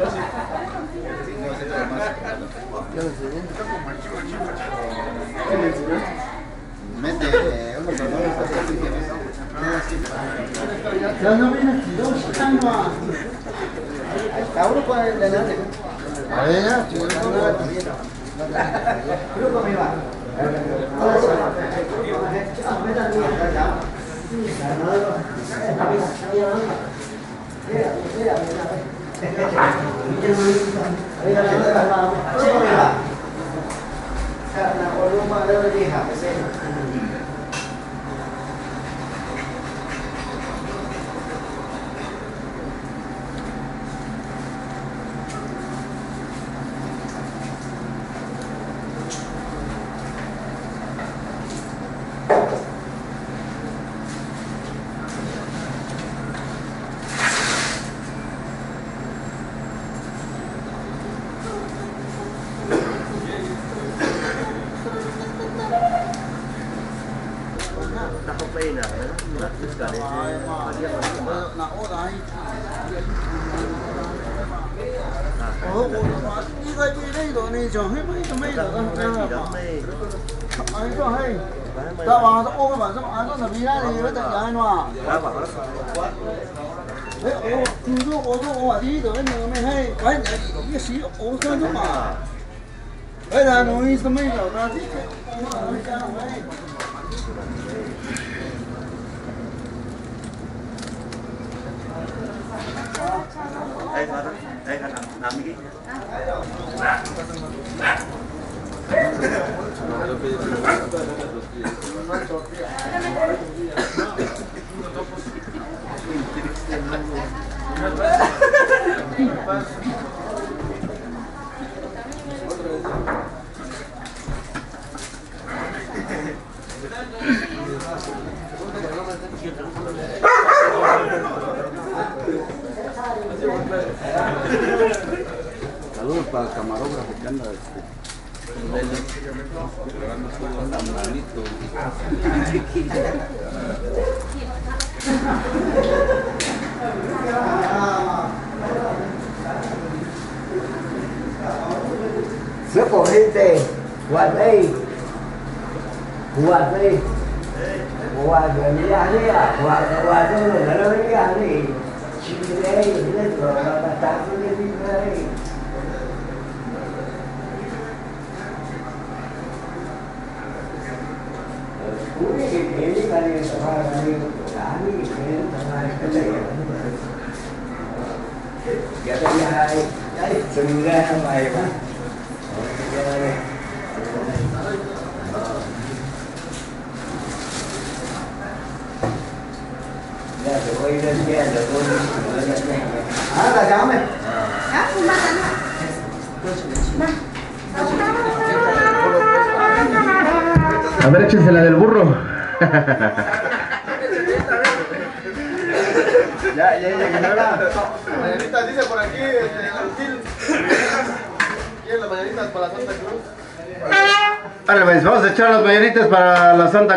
Ya lo enseñé. ¿Qué le enseñaste? Mete unos dolores así que Ya no viene aquí, dos A uno puede le dan. A ella, chico, no la tuviera. Grupo. Mira, mira, mira. Karena volume ada lebih habis ini. 没ม่เหล่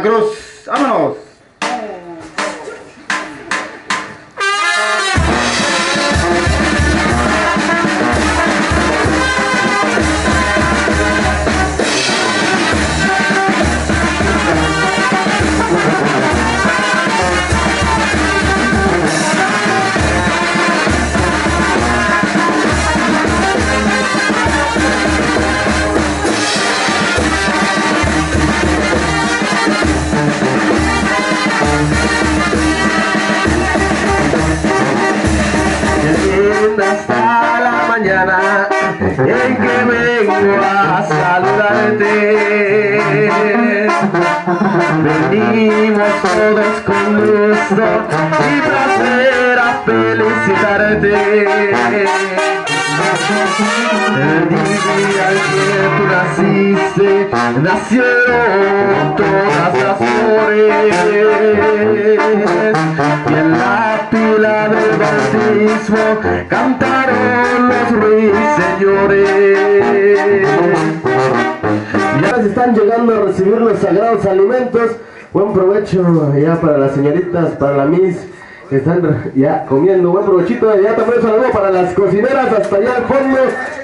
нагруз sagrados alimentos. Buen provecho ya para las señoritas, para la Miss que están ya comiendo. Buen provechito. Ya también un saludo para las cocineras hasta allá al fondo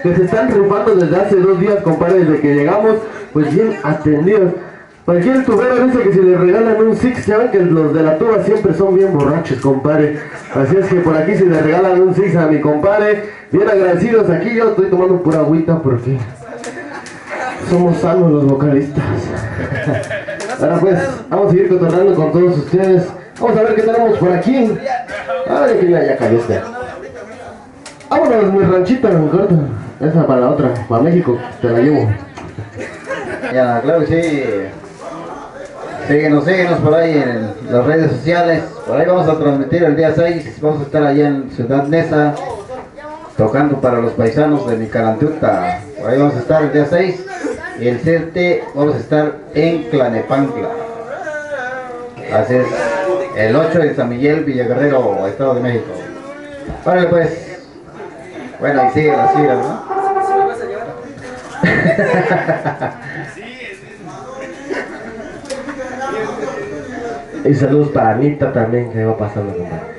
que se están rifando desde hace dos días, compadre, desde que llegamos. Pues bien atendidos. Cualquier tubero dice que si le regalan un six, saben que los de la tuba siempre son bien borrachos, compadre. Así es que por aquí si le regalan un six a mi compadre, bien agradecidos. Aquí yo estoy tomando pura agüita porque somos sanos los vocalistas. Ahora pues, vamos a seguir cotorreando con todos ustedes. Vamos a ver qué tenemos por aquí. Ay, que ya, cayó este. Vámonos, mi ranchita, mi corta. Esa para la otra, para México, te la llevo. Ya, claro que sí. Síguenos, síguenos por ahí en las redes sociales. Por ahí vamos a transmitir el día 6. Vamos a estar allá en Ciudad Neza tocando para los paisanos de Nicarantuta. Por ahí vamos a estar el día 6. Y el 7 vamos a estar en Clanepancla. Así es. El 8 en San Miguel, Villaguerrero, Estado de México. Órale pues. Bueno, y sigue la sigue, ¿no? Y saludos para Anita también que va pasando, compadre.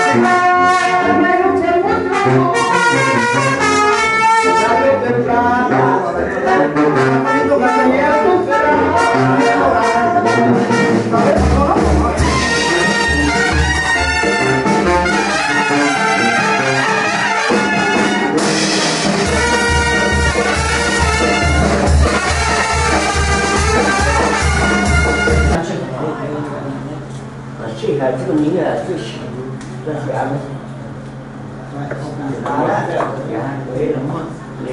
这个名额最小，这是俺们。好了，也可以了嘛。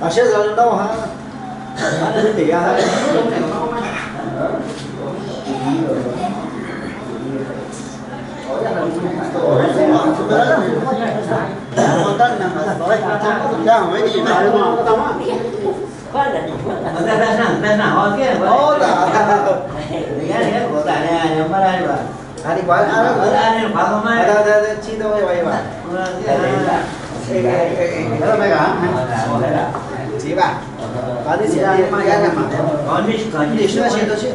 À, sẽ giờ đâu hả? Anh đi tỉa hả? Ra mấy gì này không? ada yang mana ni, Ada ada yang Pak À, Mai. đây, đây, đây, chi đâu vậy vậy bà? Đó là 结吧，把这钱你妈干干嘛？你得说些东西。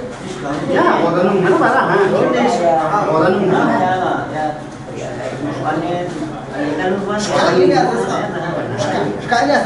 呀，我的弄成完了啊！我的弄成了。干点啥？干点啥？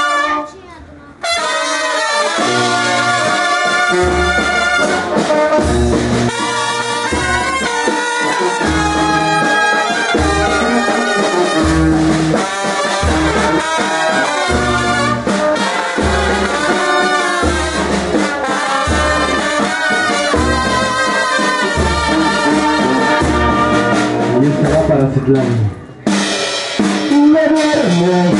plano. Me duermo,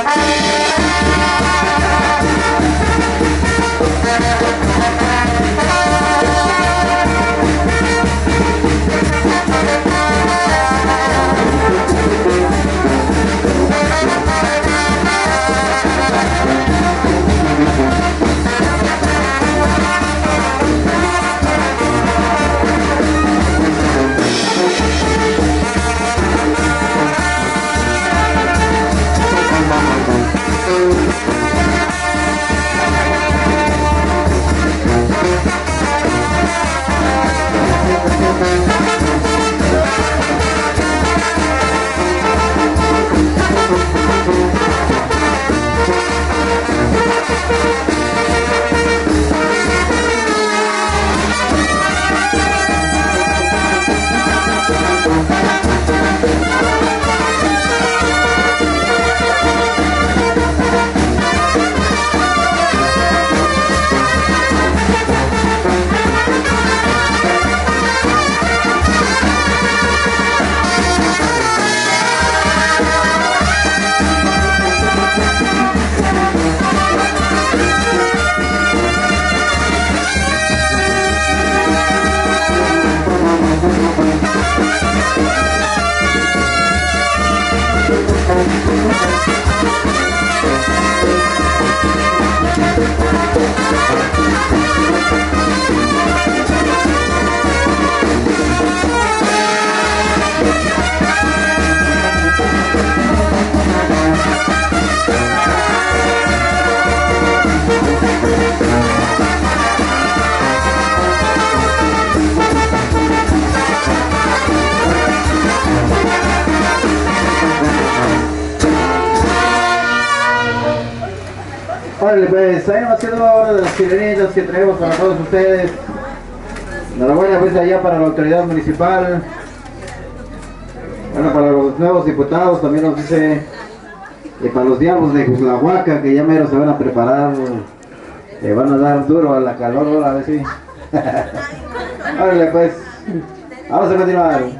Thank. Thank you. Órale, pues ahí nos quedó ahora de las sirenitas que traemos para todos ustedes. Enhorabuena pues allá para la autoridad municipal. Bueno, para los nuevos diputados también nos dice, y para los diablos de Cuslahuaca que ya mero se van a preparar, le van a dar duro a la calor, ahora a ver si. Órale pues. Vamos a continuar.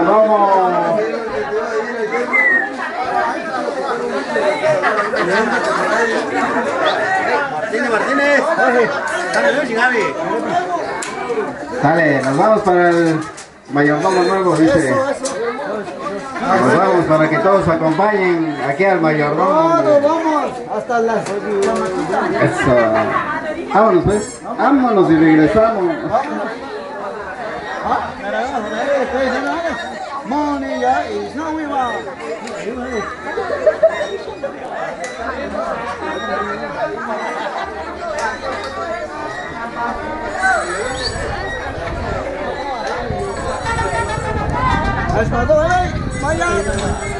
Mayordomo. Martínez, Martínez. Dale, Gaby. Sale, nos vamos para el mayordomo nuevo, dice. Nos vamos para que todos acompañen aquí al Todos mayordomo. vamos hasta las Eso. Vámonos pues. Vámonos y regresamos. Money Monia is no Let's go, boy. hey, my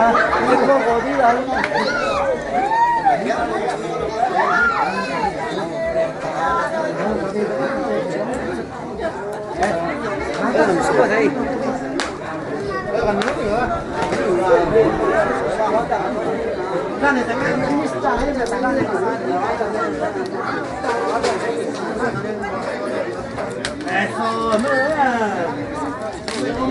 à mấy con có đi đâu cái mình xuống ở đây cái này Eso no era. Không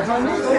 Thank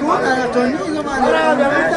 Puta, la tornillo, mano. Ahora, mi amor,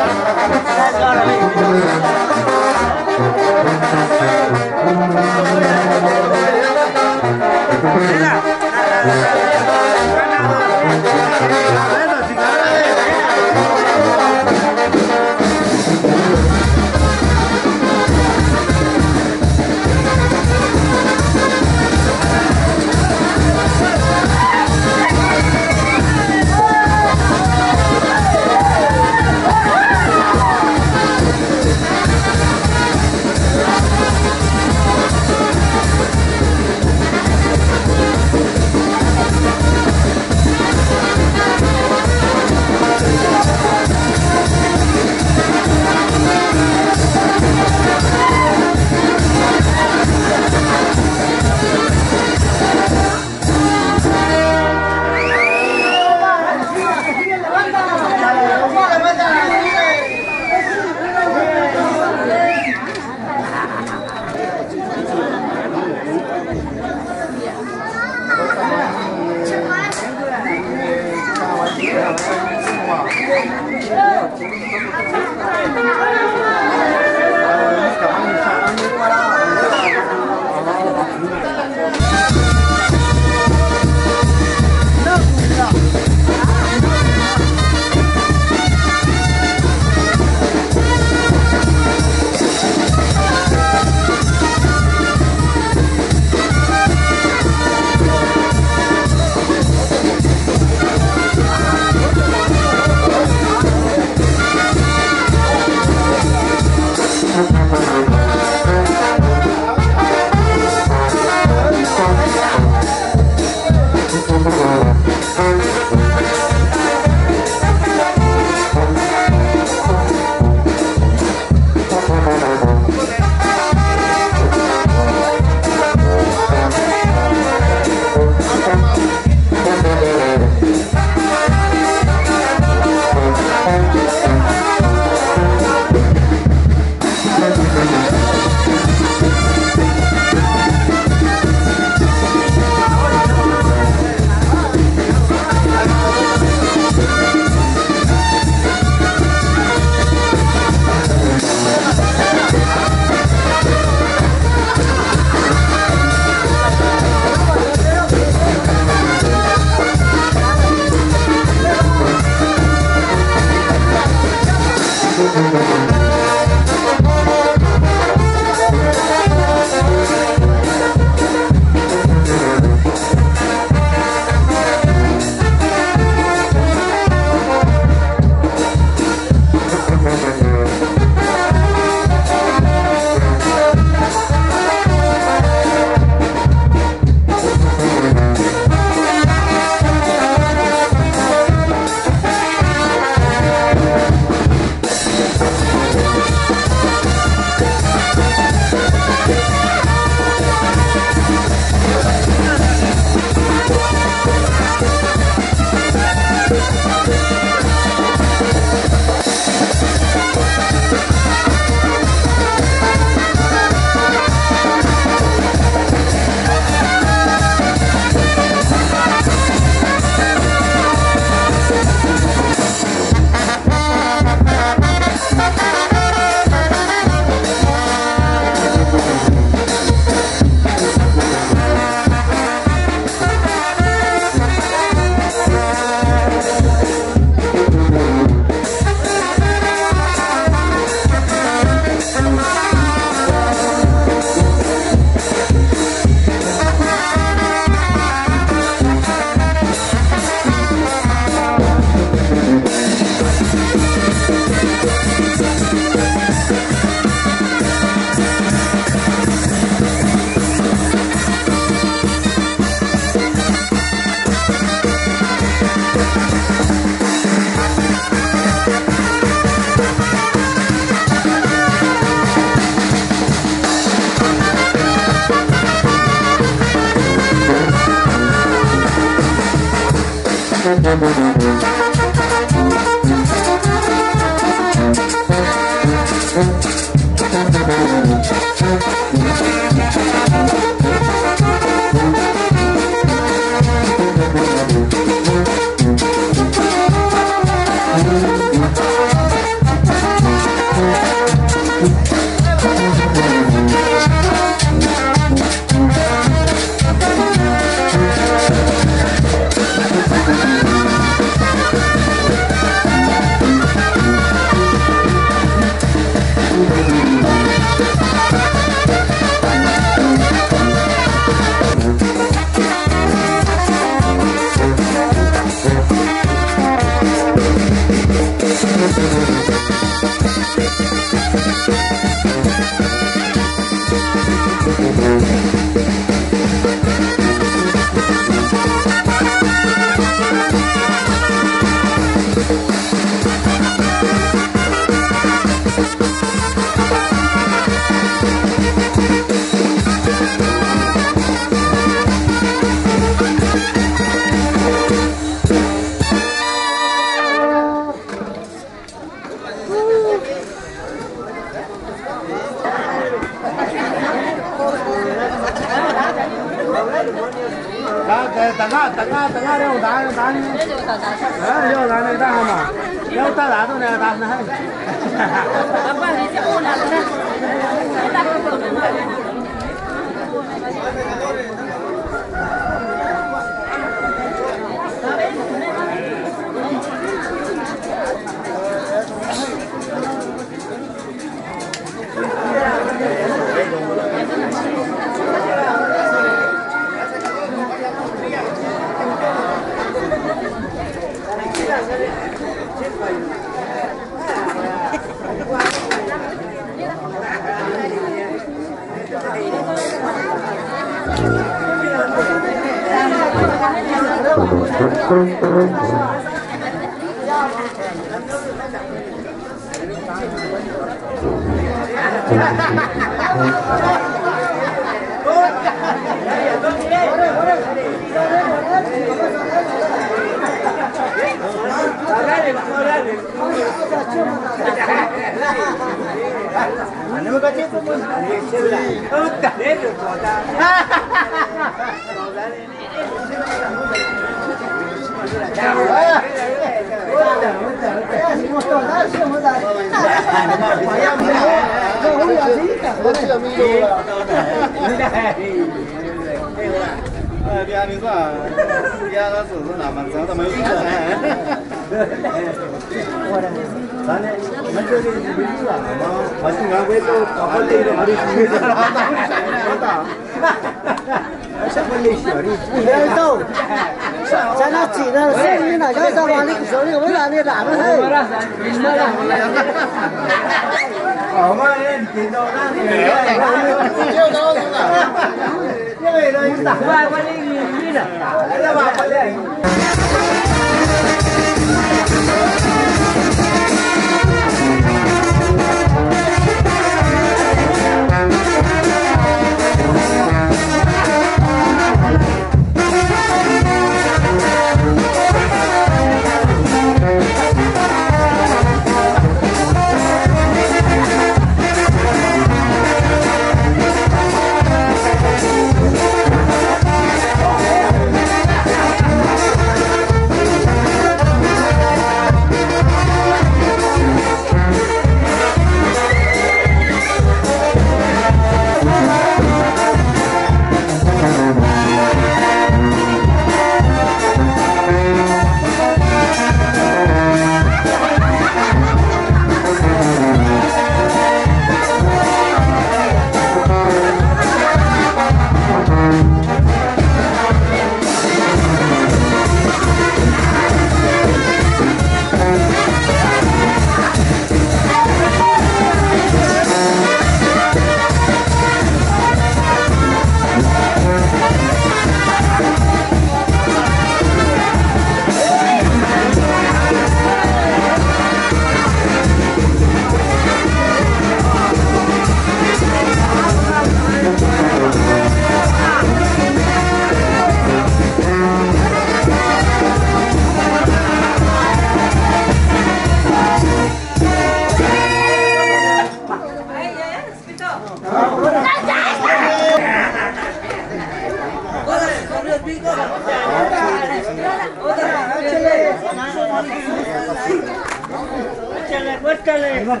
Dale.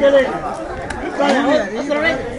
Dale. Dale.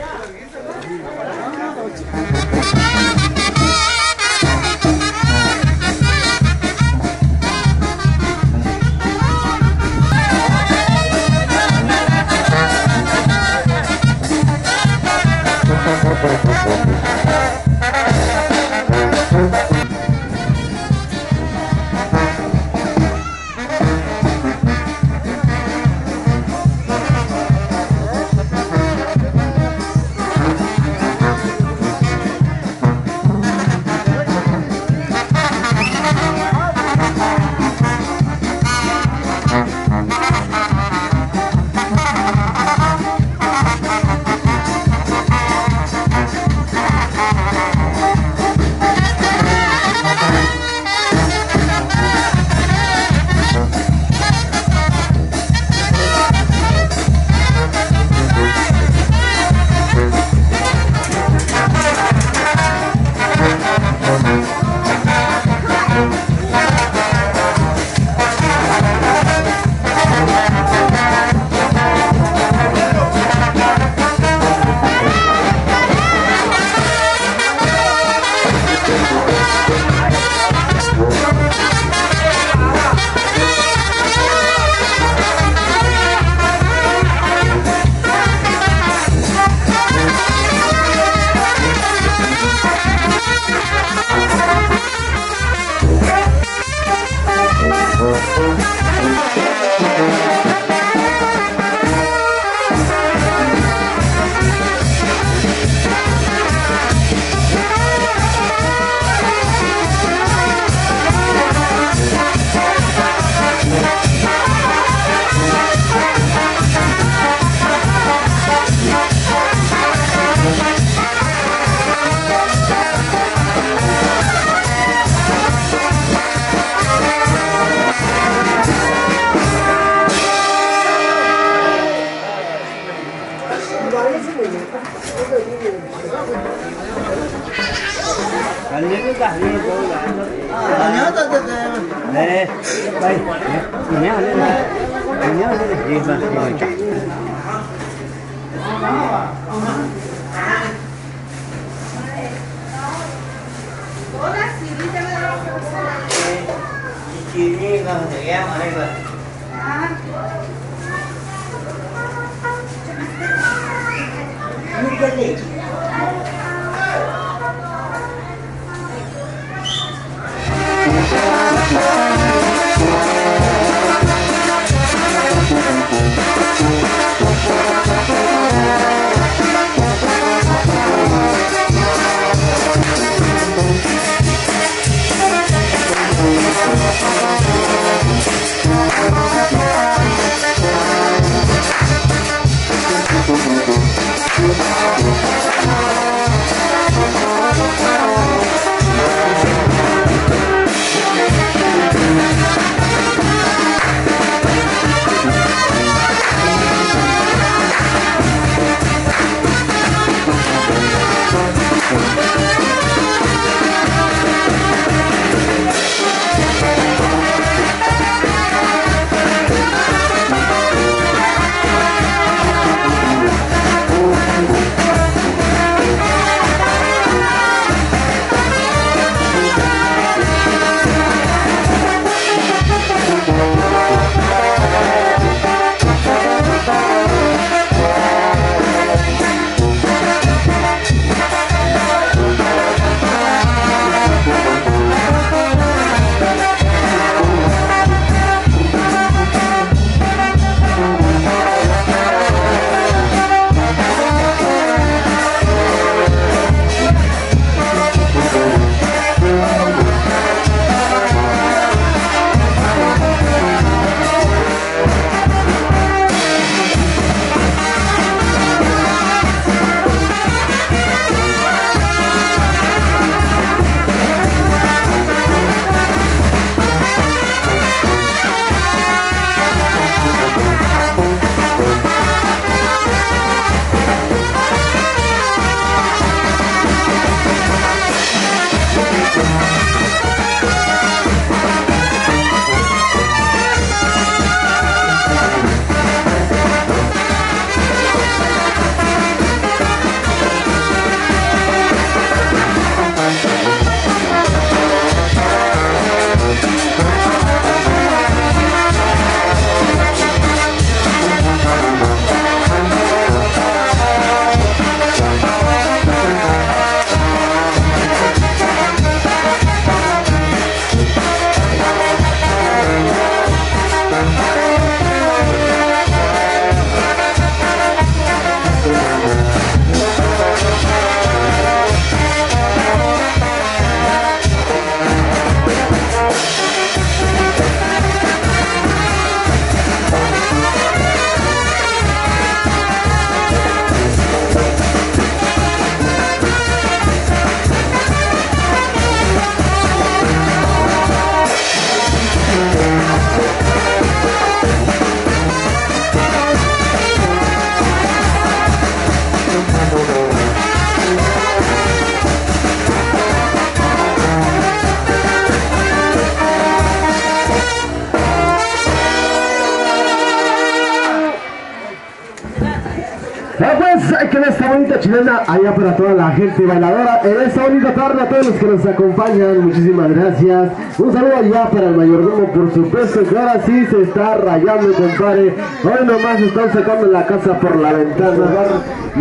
Chilena allá para toda la gente bailadora en esta bonita tarde a todos los que nos acompañan, muchísimas gracias. Un saludo allá para el mayordomo, por supuesto, que ahora sí se está rayando, compadre. Hoy nomás están sacando la casa por la ventana,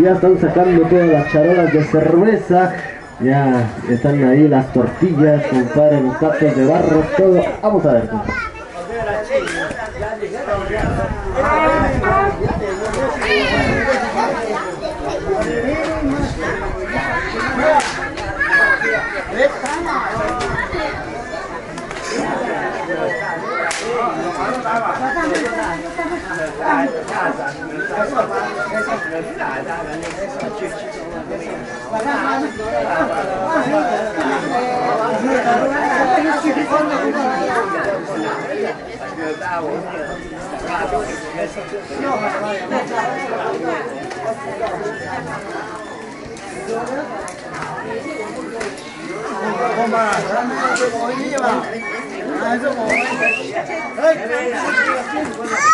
ya están sacando todas las charolas de cerveza. Ya están ahí las tortillas, compadre, los tacos de barro, todo. Vamos a ver. 嗯好的好的谢谢啊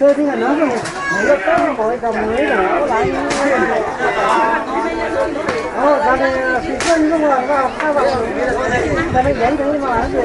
Tôi thì là nói rồi, mấy lúc đó nó đồng mới là nó lại Ồ, ta đây phi quân luôn rồi, vào các bạn Ta đây đến cái mà rồi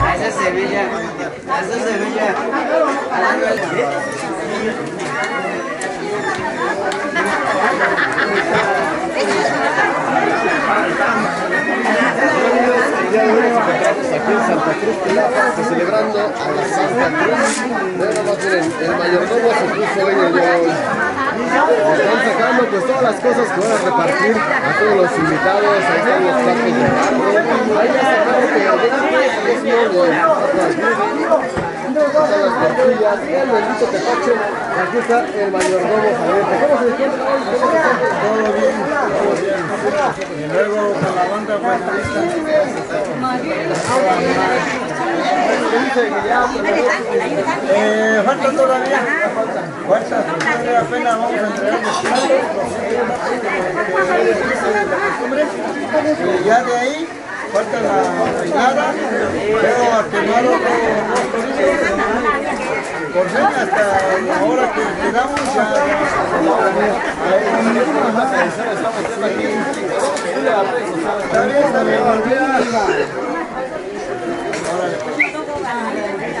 A esa Sevilla. Aquí en Santa Cruz está celebrando a la Santa Cruz. No, no, el mayordomo se puso bello ya hoy. Están sacando pues todas las cosas que van a repartir a todos los invitados, ahí están los platos de barro, ahí ya sacaron que es nuevo, están las tortillas, el bendito tepache, aquí está el mayordomo saliente. ¿Cómo se encuentra hoy? Todo bien, todo bien. Y luego con la banda fuertista. Eh, falta todavía, falta, todavía apenas vamos a entregar Y ya de ahí falta la bailada, luego a quemar torillos. Por fin hasta la hora que quedamos ya. Está bien, está bien,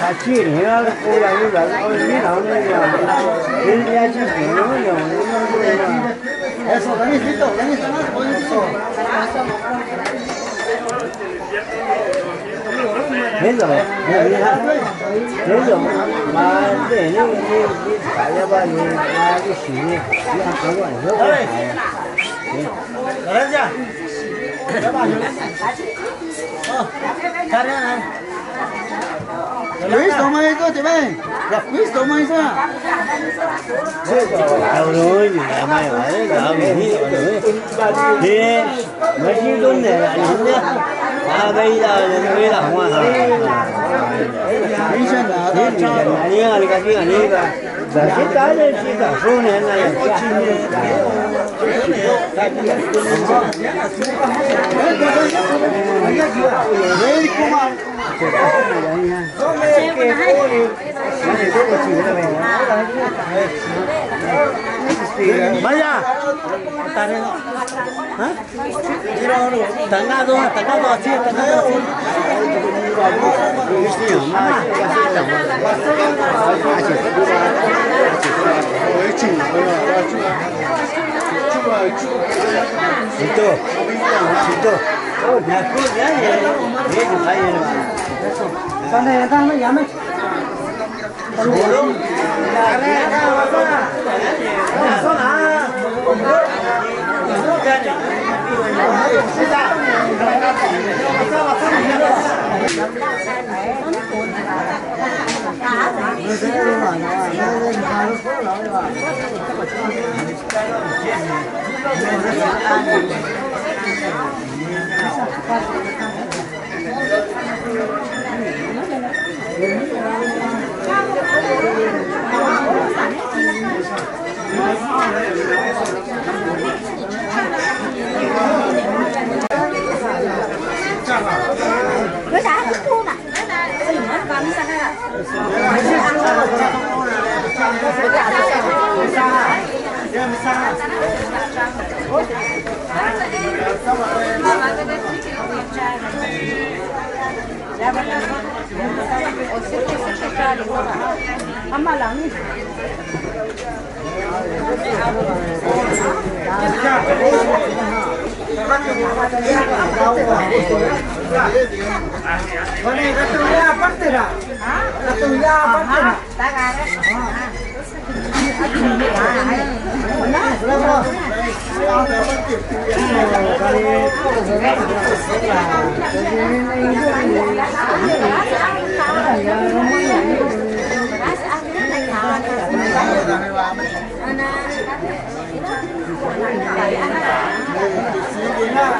他几年了，后来又来到云南那边，人家去云南了，云说那边。哎，说那你谁懂？那你说那什么意？没怎么，你看，没怎么，妈，这你你你看一下，你妈你媳妇，你看哥哥你干啥呀？行，老人家，来吧，兄弟，啊，家里人。Luis, toma esto, te ven. Gặp visto mai ra. Đâu rồi, là mày gặp thì rồi. Thì mấy cái đốn này là những nhá. À bây giờ bây là hoa hả? Đi xem là thì là này là cái gì này là là cái cái đấy chỉ cả số này là Vem com uma. Bây giờ ta 妈呀！大人，啊？等下多，等下。Rồi. Itu, itu. Oh, nhà cứ giá gì? Thế phải như vậy. Con này ta mới dám ấy. Với đá cũng thu nè. Ôi, mất văn sao đây ạ? 干啥？干啥？干啥？干啥？干啥？干啥？干啥？كام الساعة؟ أما لا Bueno, y la tuya aparte, ¿no? La tuya aparte, ¿no?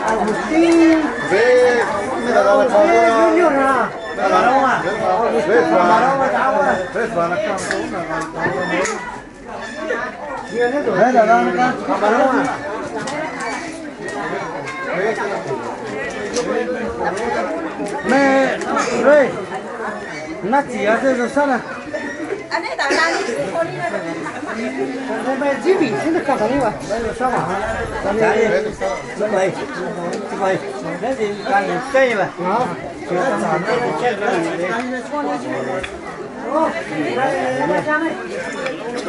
Agustín. Ve, mira, dale Agustín favor. Junior à? Camarão à? Ve, Camarão à tao à? Ve, van. Đấy là Camarão à? Mẹ rồi. Nó chỉ ở đây rồi sao nào? Anh ấy tạo ra đi, cô đi ra Mẹ chỉ bị xin được cả cái này mà. Đây là sao mà? Cái gì? Chú mày, chú mày, cái gì càng được cây mà. Đó. Bây giờ ấy rồi thì cái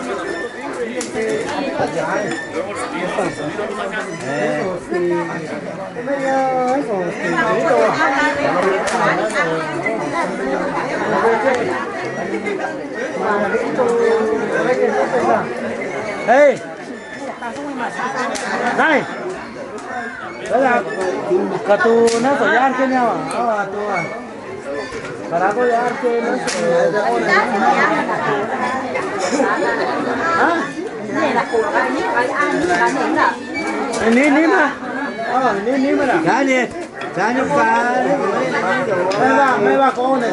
đồ Ê! Đây! Đấy là cả tù nó phải ăn trên nhau à? Ờ, tù à? Và đã có ăn trên nó Hả? Này là của cái ní cái ăn cái nếm là Ní ní mà Ờ, ní ní mà đã Cái gì? Cái như phá. Mấy bà, mấy bà có này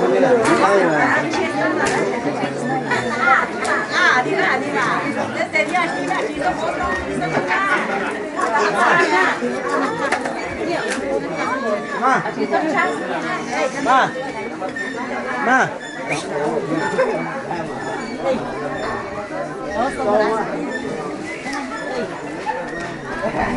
à đi ra đi ra để xem nha đi ra đi ra Mà Mà mà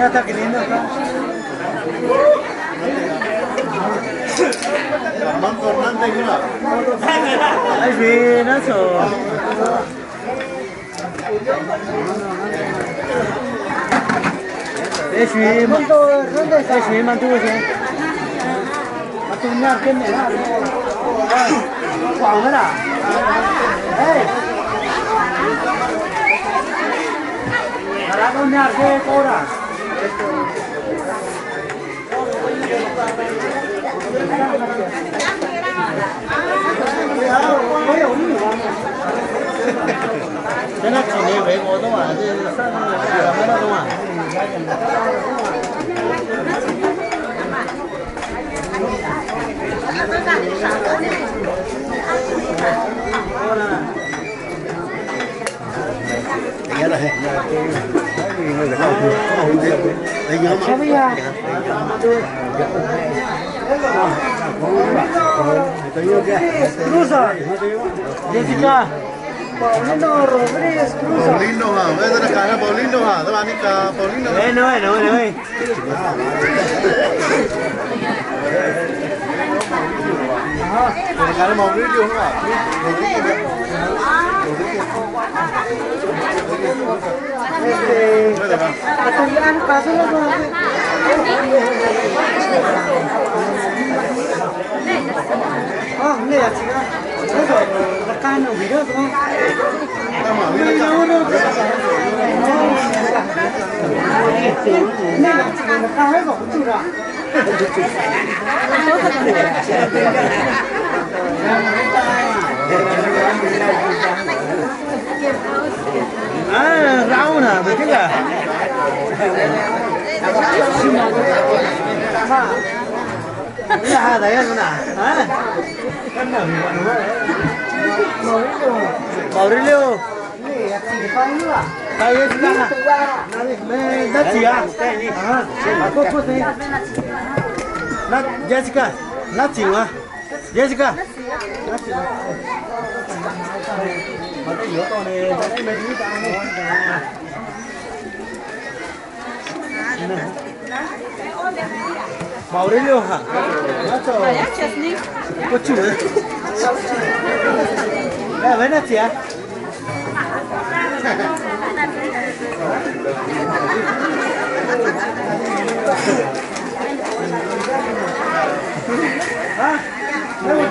Ya está queriendo acá. Armán Fernández Graf. Ay, bien, eso. Es bien, es bien, mantuvo, es bien. Mantuvo, que me da. Guau, ¿verdad? ¡Eh! Para doñar de horas. 在那几年，我都话这二十分钟啊。那都干的啥？那都干的啥？干啥？Cruza. Jessica. Paulino Rodríguez Cruz. Paulino, la cara, Paulino, ah, dame a Paulino. Bueno, bueno, bueno, bueno. Cara caso lo 然后呢？就这个。是吗？啊。你还在呀，兄弟？啊。大爷，啊？Ma Aurelio ha fatto... Cocciuto? Eh, venati eh! Ah!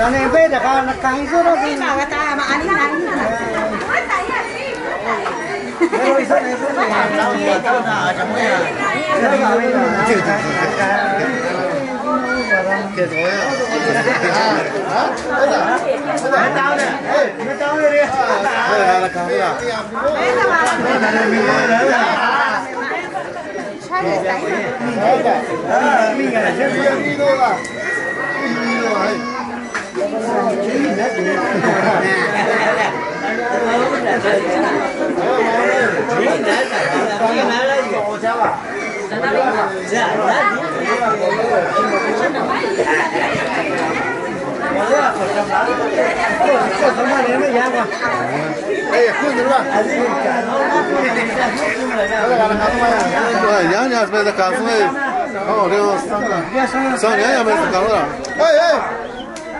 Sana yung pwede ka, nagkahiso na din. Hindi ba, ta, maanin na rin. Pero isa na isa na. Tao na, tao na, alam mo yan. Tao na, tao na. Kìa thôi à. Nó tao nè. Nó tao nè đi. Thôi là cao nè. Này này mình ơi đấy. Hãy subscribe cho kênh Ghiền Mì Gõ Để không bỏ lỡ những video hấp dẫn 娘娘没在干什么？哦，这个三年也没在干了。哎哎。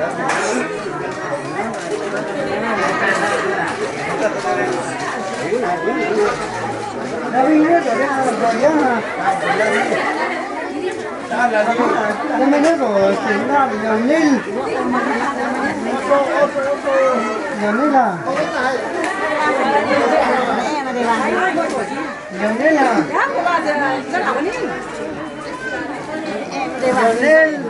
Hôm nay rồi chuyển ra bị nhờ ninh Nhờ ninh à Nhờ ninh à Nhờ ninh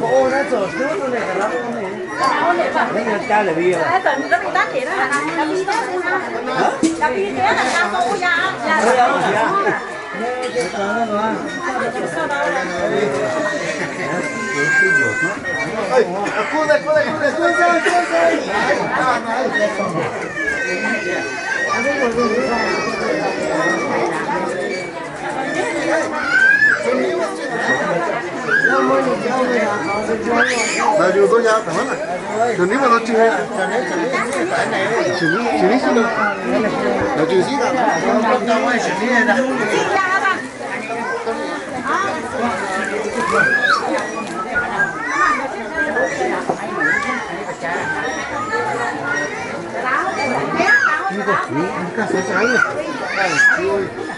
哦，那做那个那个那个。那要扎了没有？那做那个米塔的呢？那米塔的？的。来来来过来过来！Mà dù tôi giao thẳng này. Chủ ní mà nó chưa hết Chủ ní, chủ ní xin đâu Là chủ ní đâu Chủ ní đâu Hãy subscribe cho kênh Ghiền Mì Gõ Để không bỏ lỡ những video hấp dẫn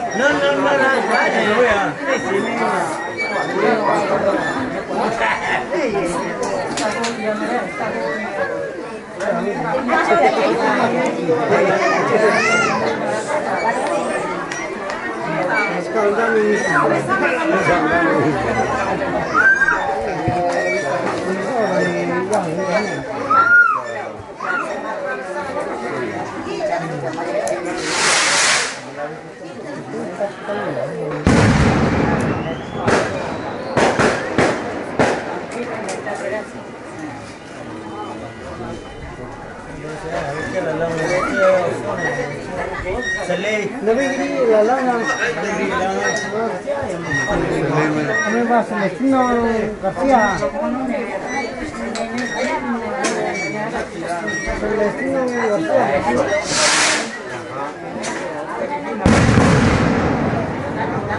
nó nó nó là cái gì vậy à cái gì mà Скандальный Thank you. Celestino García. Celestino García.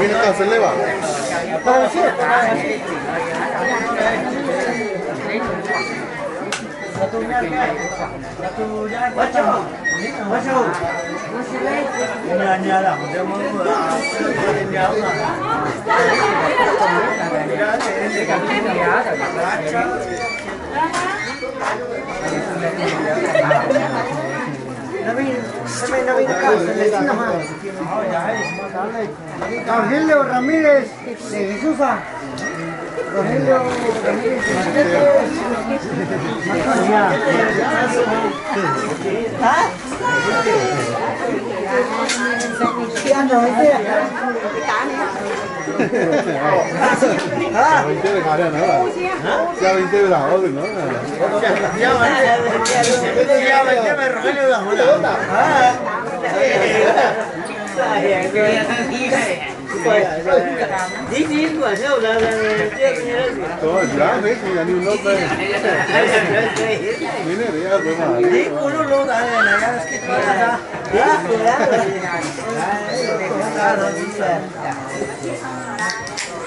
viene a hacerle va. Para sí. Rogelio Ramírez de Jesús Rogelio Ramírez de Jesús hoy día? Mình chơi khá nữa. Sao mình chơi đảo rồi nữa. Có giá mấy thì là nhiều lốt đây. Mấy này để ăn với mà.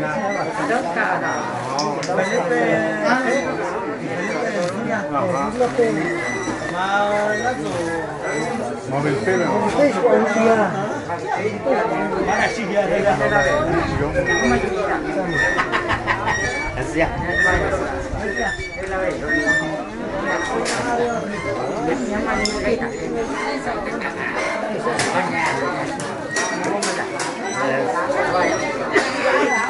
ta đã rồi đấy ta nó đưa hả đấy ta mà Tao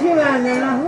Sí, bueno, no,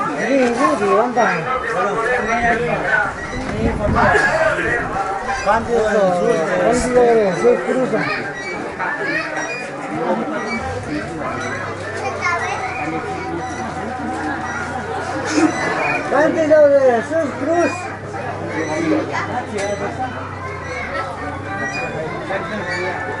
Cántico de Jesús Cruz. Thank you.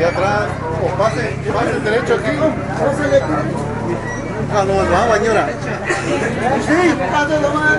allá atrás, o pase, pase derecho aquí. Ah, no, va, bañora. Sí, pase nomás.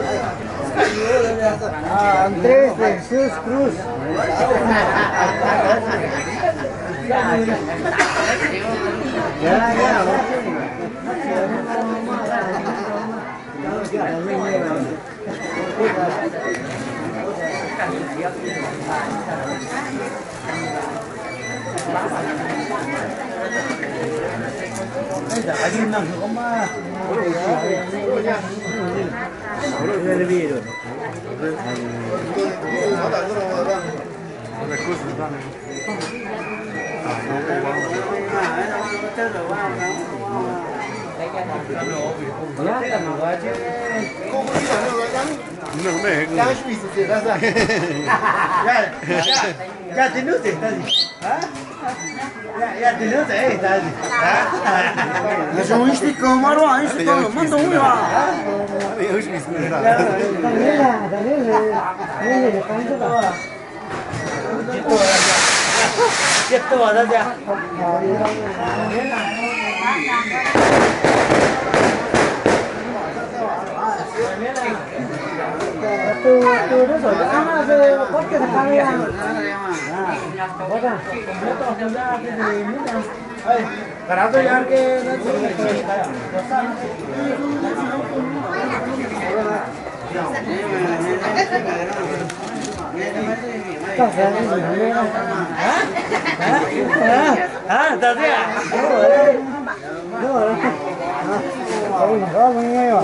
Andrés Jesús Cruz. Não, não é. Dá um juízo, você vai sair. Ya dinus eh tadi. Ha? Ya dinus eh tadi. Ha? Ya são isto que maro aí se como manda um lá. Eu os mis. Daniela, Daniela. Daniela, quando tá? Dito ora já. Dito ora já. Từ từ đó rồi ăn là về có cái thằng này à có ra nó to hơn ra cái gì nữa đâu Kara to yaar ke na có ra cái gì nữa đâu Ha, ta thế à? đúng rồi Ôi, có nghe rồi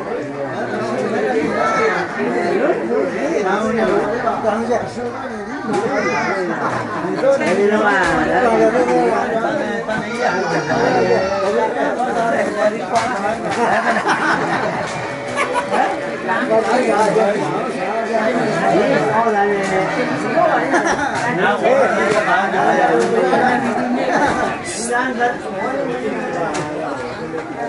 Ajá, da.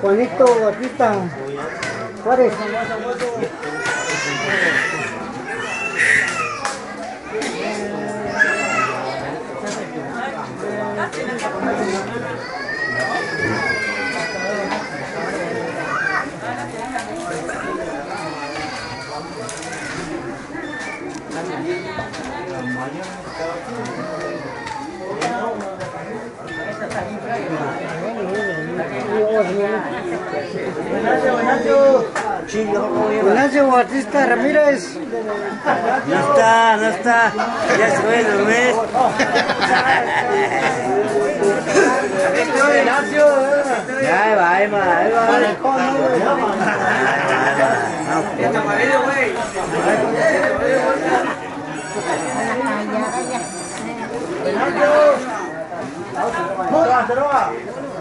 Juanito Batista Juárez Ignacio Batista Ramírez. No está, no está. Ya se fue. Ya, ahí va, ahí va, ahí va.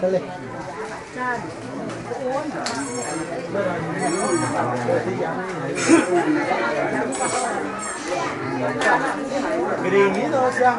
Sale. Greñido, o sea,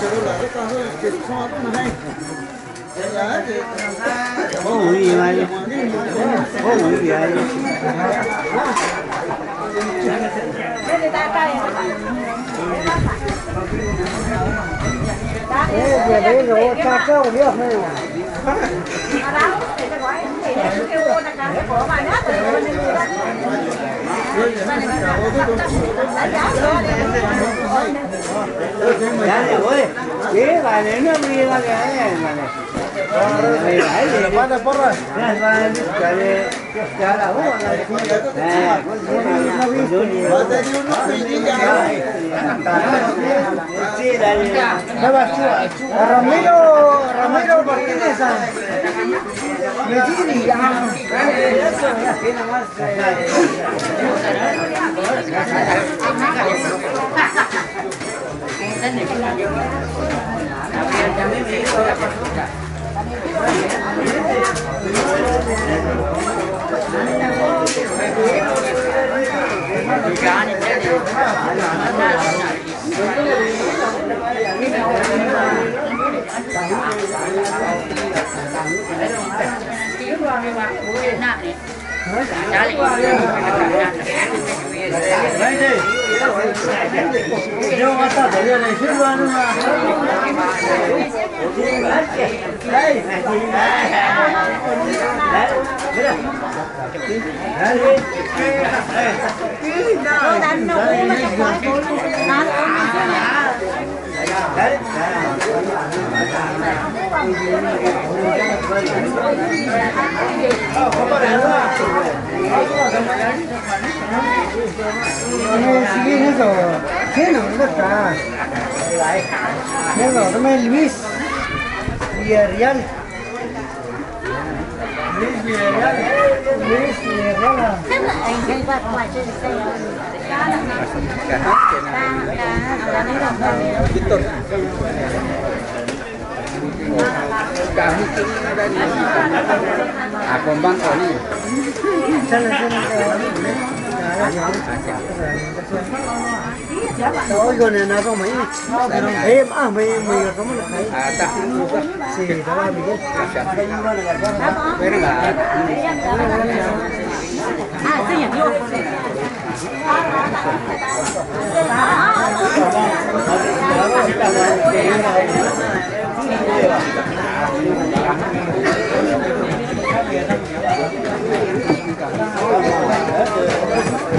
de cara, no, madre Sale. Grinito, se llama Nacho. Bolívar García Flores. Bolívar, Bolívar, oh, eh, kuna. Ano hon na? Bolívar. Oh, uy, Cái này là cái. Ramiro, Ramiro Martínez. Medini. También me dijo la consulta. Yo hasta te dio de sirva no Sigue eso. ¿Qué. Gitor. Kamu kini ada di. Aku bang Oigo, nena, ¿cómo es? Eh, ah, me, me, ¿cómo lo caí? Sí, estaba Miguel.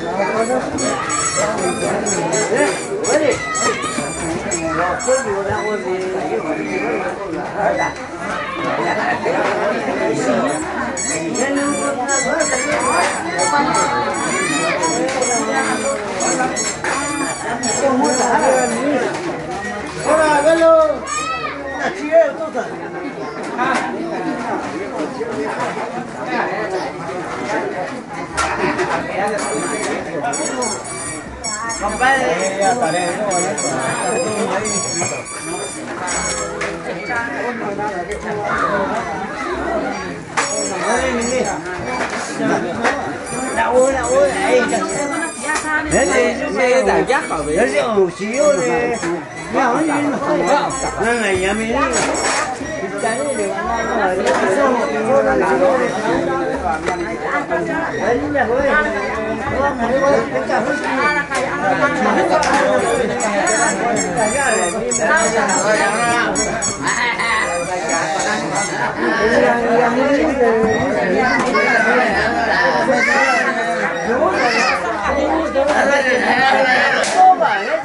tu naya. Rosa. Luis Villarreal. Ahora, velo. La chive, tota. Nó sẽ đủ xíu đi. Nó không gì mà không có. Nó này nhà mình. Cái này đều ăn rồi. Cái số một cái số là xíu đi. Đấy là hơi. Nó mà nó cái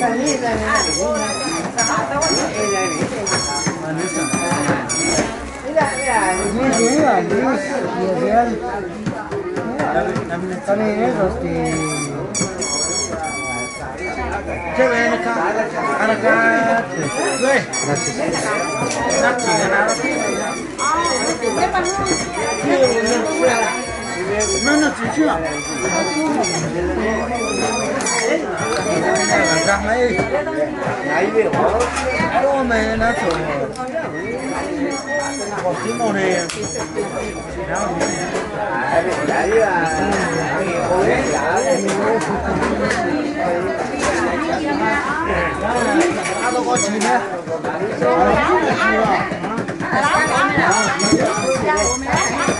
Kami esos que... Che, ven acá. Acá, 那那进去了。哎，咱们俺以为我我们那做的，我挺的。那都我进的，的。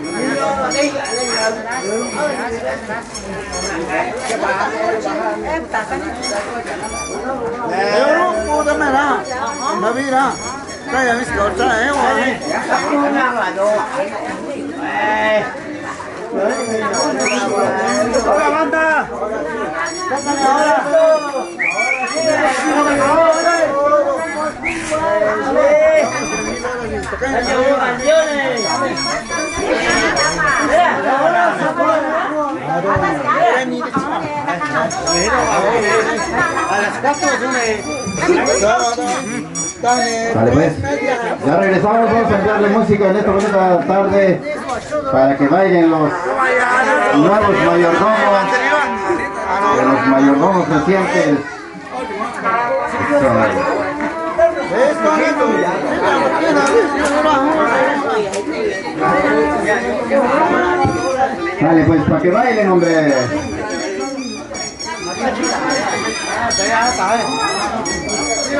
nay mà muốn là vì Pero mo tama na. Nabi na. Kaya mis ko ta eh wa ni. Hola banda. A las cuatro es Vale, pues. Ya regresamos, vamos a enviarle música en esta bonita tarde para que bailen los nuevos mayordomos, de los mayordomos recientes. Vale, pues para que bailen, hombre. chạy ra tới Hãy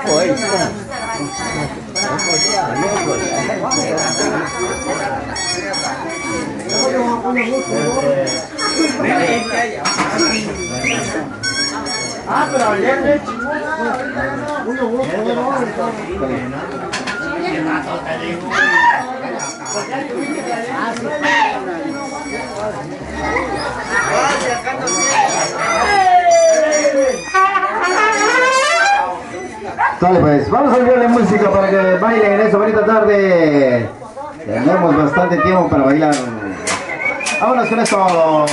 subscribe cho kênh Ghiền Mì Gõ Để không bỏ lỡ những video hấp dẫn Sale pues, vamos a enviarle música para que bailen en esta bonita tarde. Tenemos bastante tiempo para bailar. Vámonos con esto.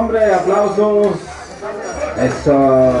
Hombre, aplausos. Eso.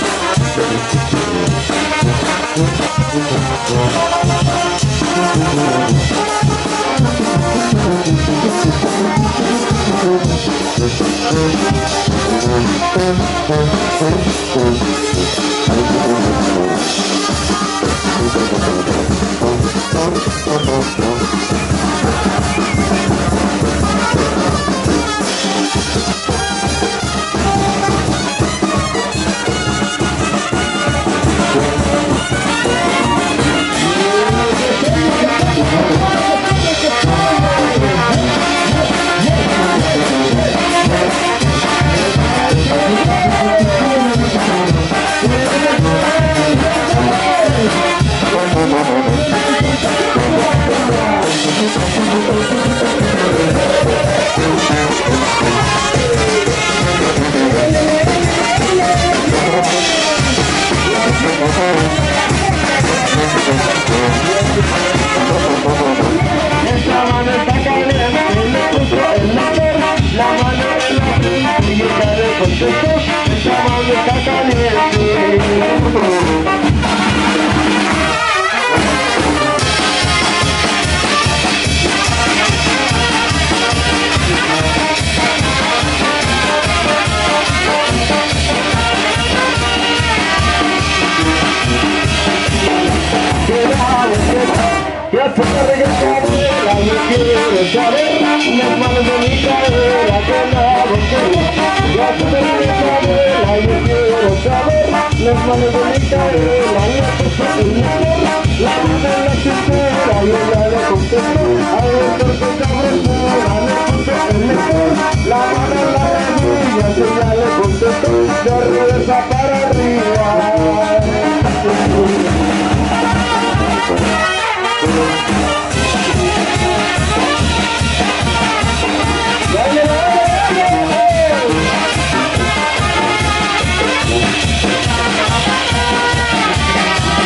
Thank Let's go on the back of the Wieczorem poczytasz, słyszałam you. nadie quiere saber Las manos de mi cadera con la boquera Ya tuve mi cadera, yo quiero saber Las manos de mi cadera, yo puse en mi La mano en la cintura, yo le contesto A un torpe sabrosura, me puse en mi La mano en la rodilla, yo ya le De reversa para arriba Thank you.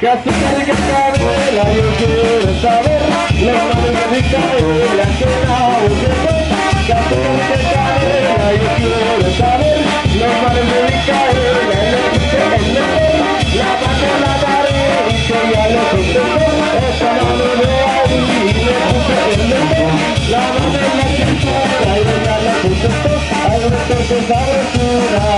que a tu carga carvela yo quiero saber la madre de Micaela que la que a tu carga yo quiero saber la madre de Micaela lo se la la y que ya lo esa ahí me puse en la madre de la y ya lo contestó hay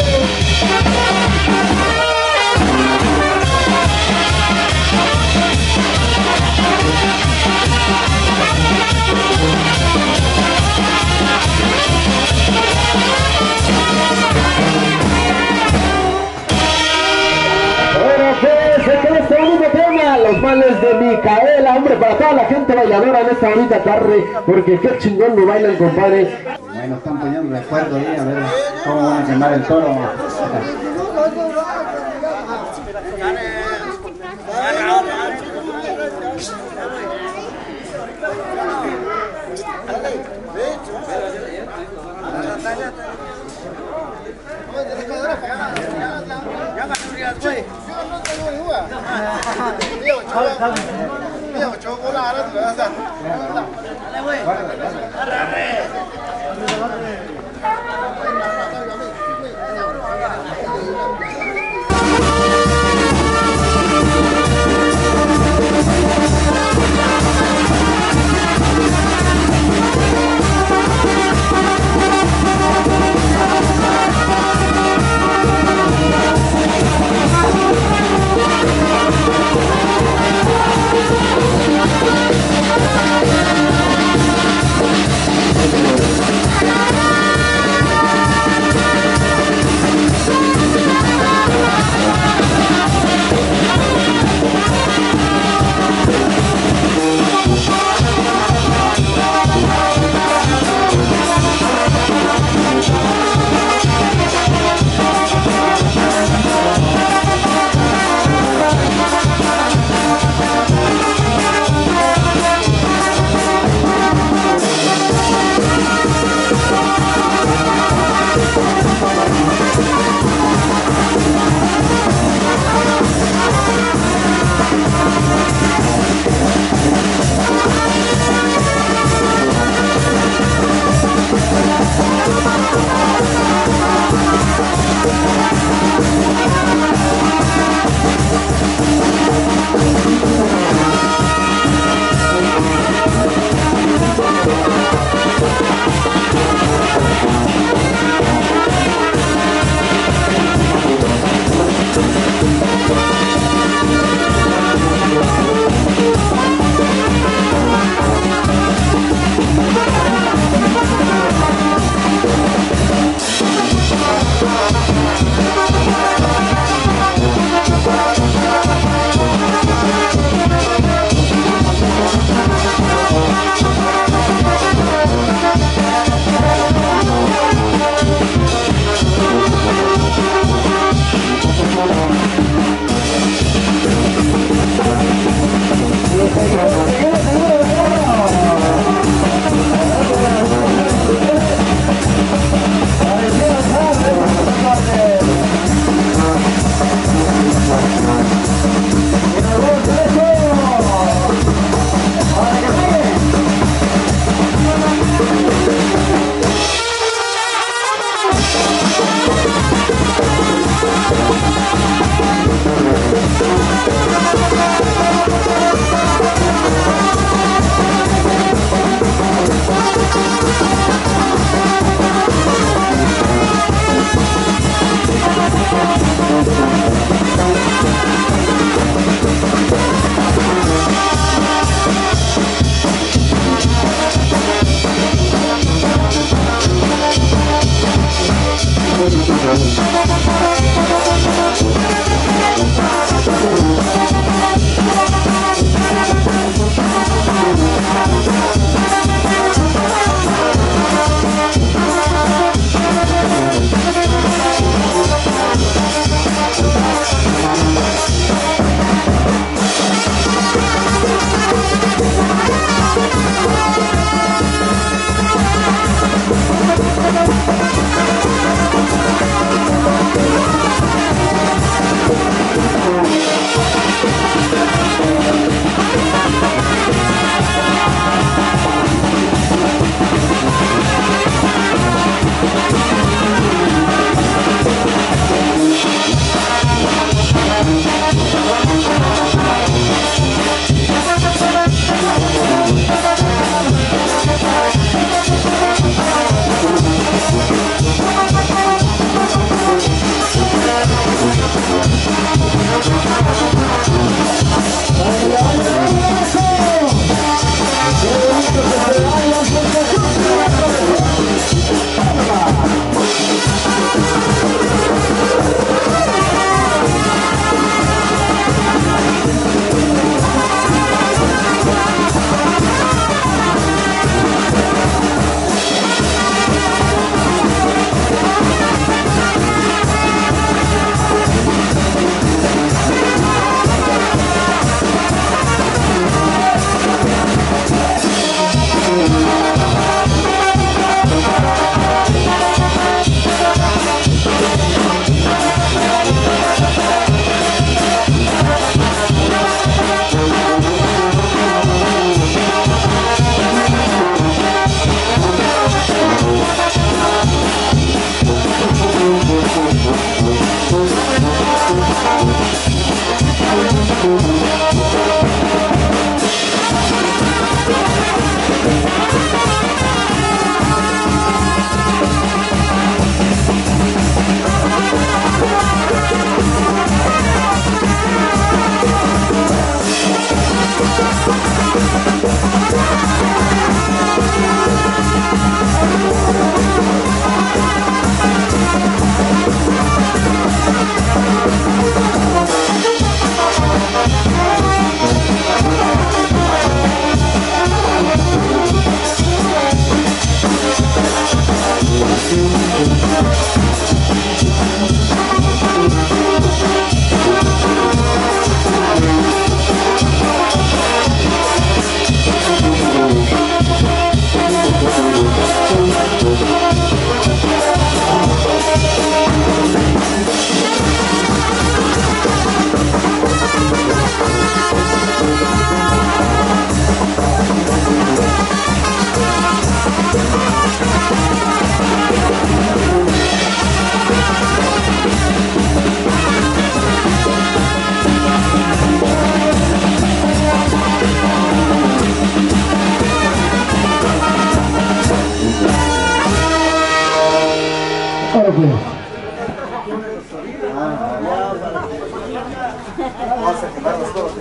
males de Micaela, hombre, para toda la gente bailadora en esta bonita tarde, porque qué chingón lo bailan, compadre. Bueno, están poniendo de acuerdo ahí a ver cómo van a quemar el toro. Arre, arre.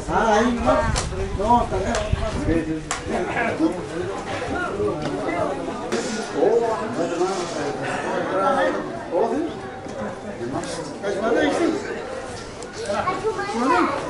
Ah, ahí no, Oh,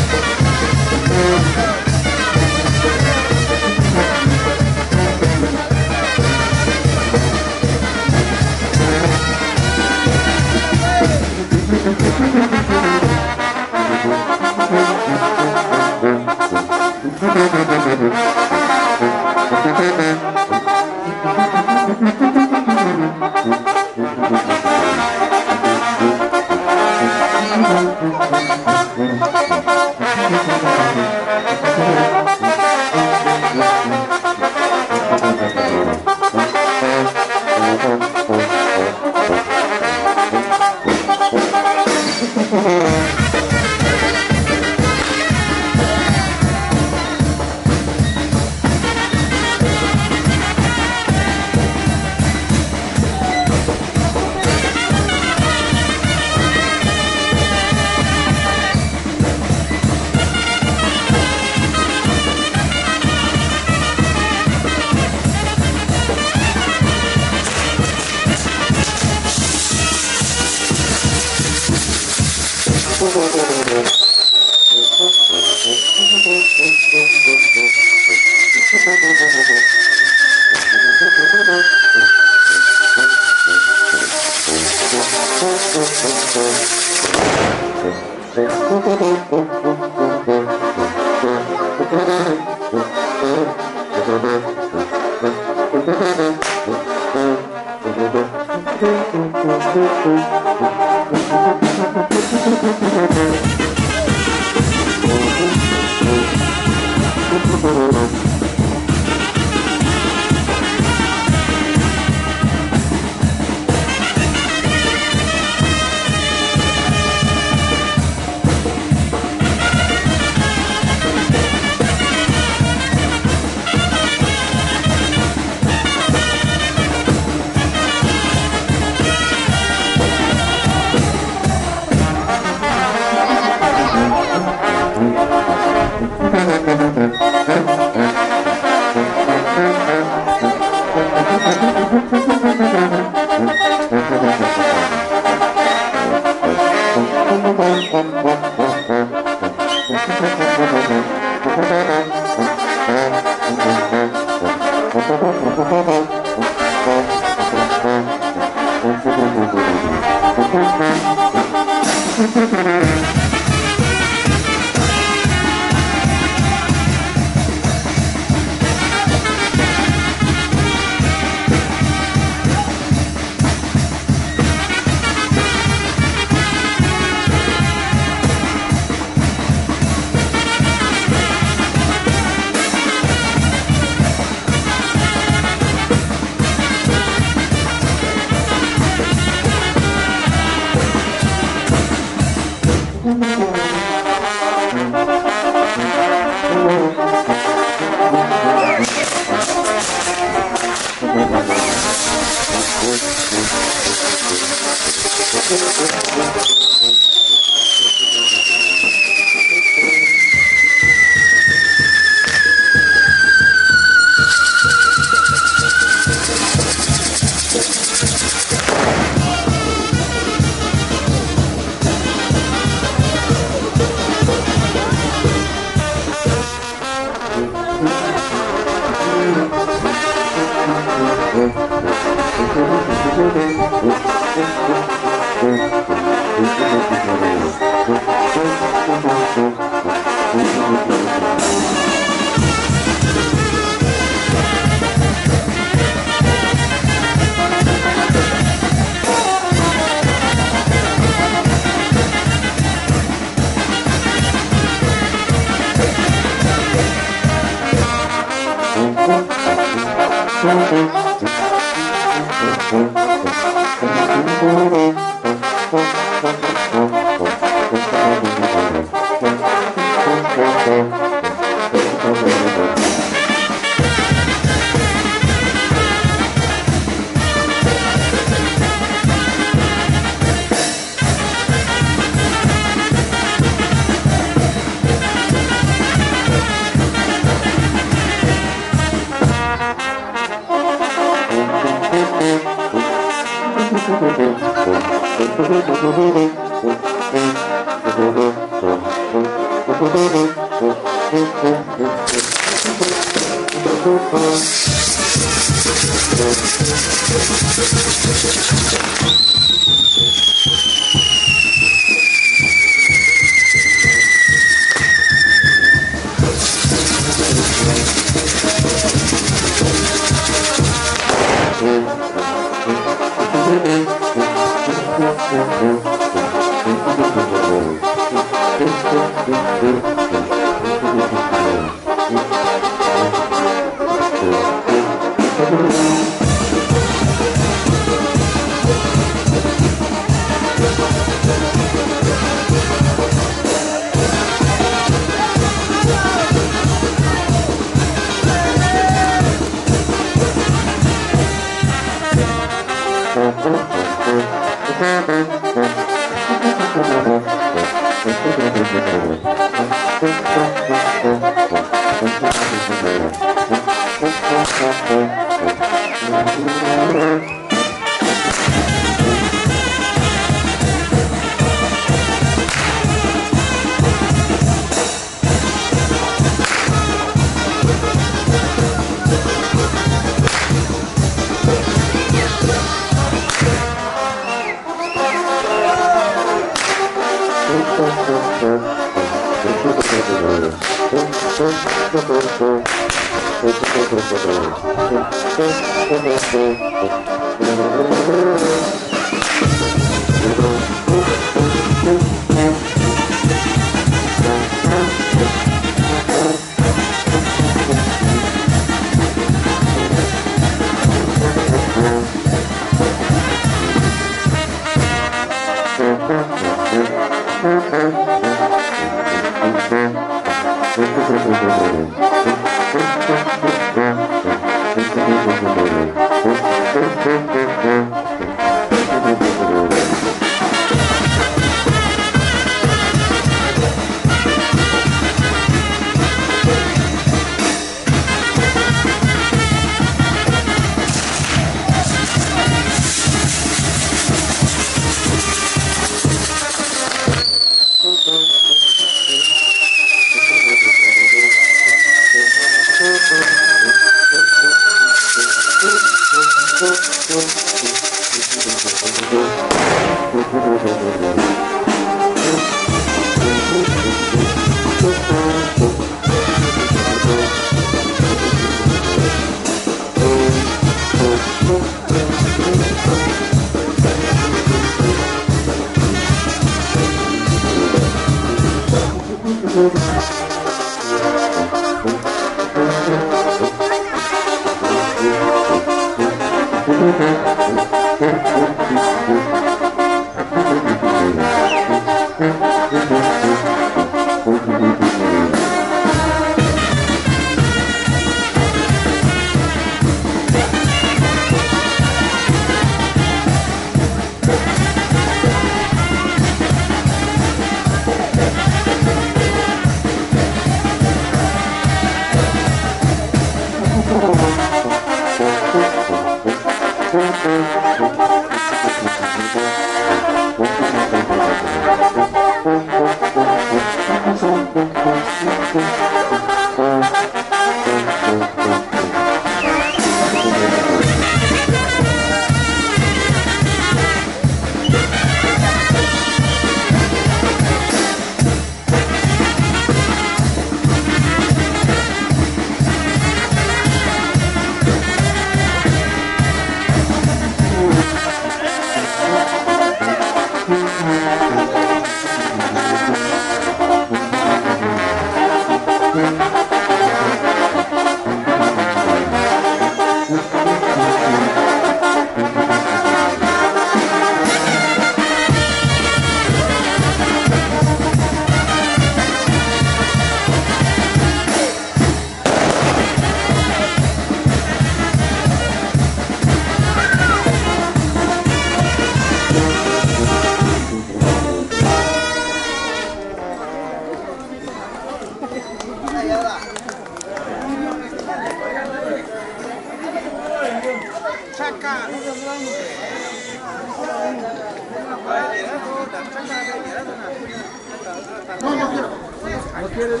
¿Quieres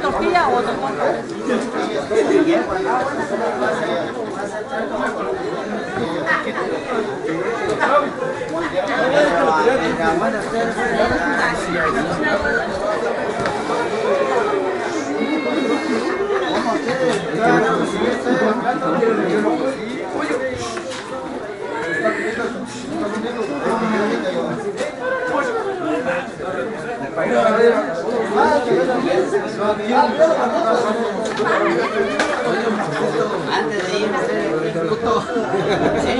tortilla o Vamos antes de ¿sí?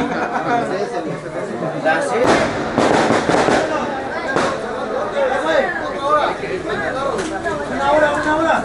Una hora, una hora.